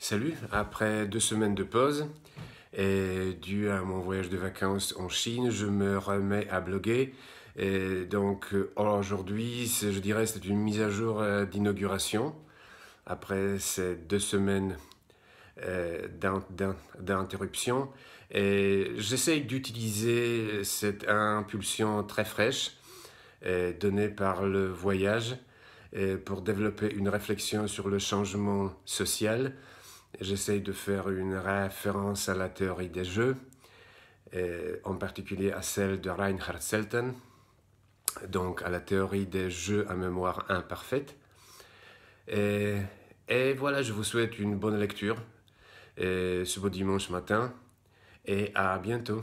Salut, après deux semaines de pause et dû à mon voyage de vacances en Chine, je me remets à bloguer. Et donc aujourd'hui, je dirais, c'est une mise à jour euh, d'inauguration. Après ces deux semaines euh, d'interruption. J'essaye d'utiliser cette impulsion très fraîche euh, donnée par le voyage pour développer une réflexion sur le changement social J'essaye de faire une référence à la théorie des jeux, en particulier à celle de Reinhard Selten, donc à la théorie des jeux à mémoire imparfaite. Et, et voilà, je vous souhaite une bonne lecture ce beau dimanche matin et à bientôt.